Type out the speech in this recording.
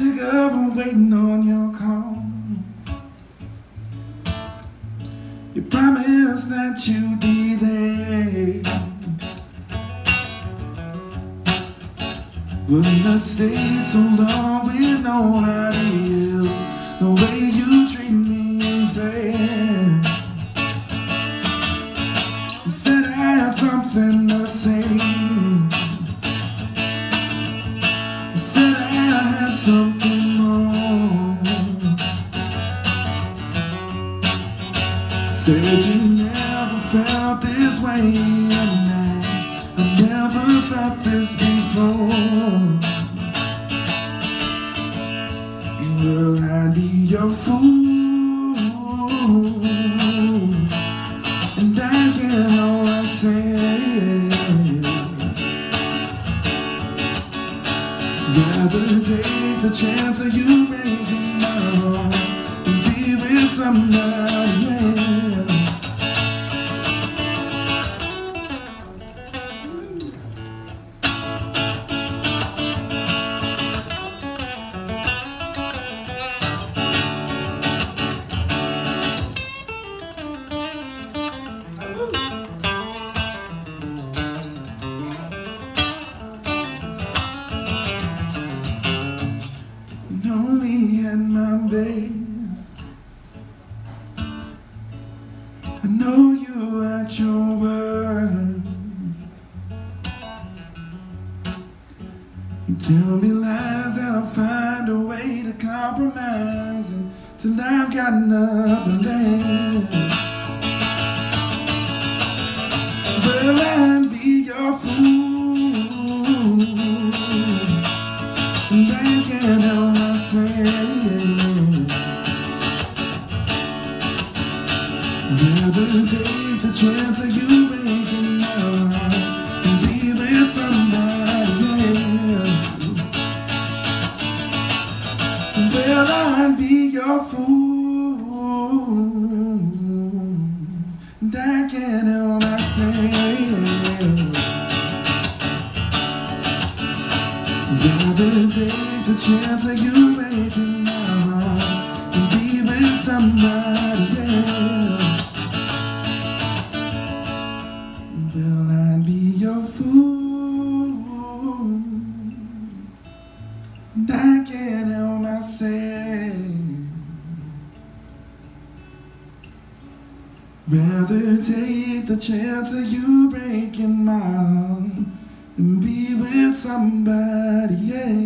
Sick of waiting on your call. You promised that you'd be there. Wouldn't have stayed so long with nobody else. The way you treat me fair. Something more. Said you never felt this way, and I, I never felt this before. Will I be your fool? And I can't help but say Rather take the chance of you breaking my heart. And be with somebody else I know you at your worst. You tell me lies and I'll find a way to compromise until I've got nothing left. Will I be your fool? And I can't help myself Rather take the chance of you my heart And be with somebody. Else Will I be your fool? I can't help myself Rather take the chance of you my heart and be with somebody your fool? And I can't help myself. Rather take the chance of you breaking my heart and be with somebody else.